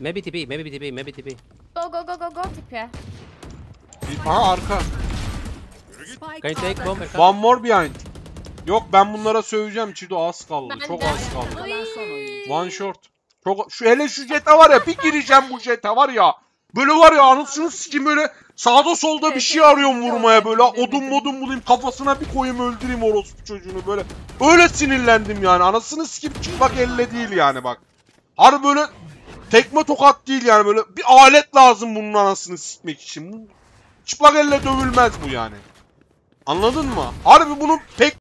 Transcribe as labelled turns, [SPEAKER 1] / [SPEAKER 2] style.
[SPEAKER 1] Maybe TP, maybe TP, maybe TP.
[SPEAKER 2] Go go go go go tipi.
[SPEAKER 3] Aha arka.
[SPEAKER 1] Can you take bomb?
[SPEAKER 3] One more behind. Yok ben bunlara söyleyeceğim Çido az kaldı.
[SPEAKER 2] Ben
[SPEAKER 3] Çok
[SPEAKER 2] de.
[SPEAKER 3] az kaldı. One short. Çok şu hele şu jeta var ya bir gireceğim bu jeta var ya. Böyle var ya anasını sikim böyle sağda solda bir şey arıyorum vurmaya böyle odun modun bulayım kafasına bir koyayım öldüreyim orospu çocuğunu böyle. Öyle sinirlendim yani anasını sikim çıplak elle değil yani bak. Harbi böyle tekme tokat değil yani böyle bir alet lazım bunun anasını sikmek için. Çıplak elle dövülmez bu yani. Anladın mı? Harbi bunun tek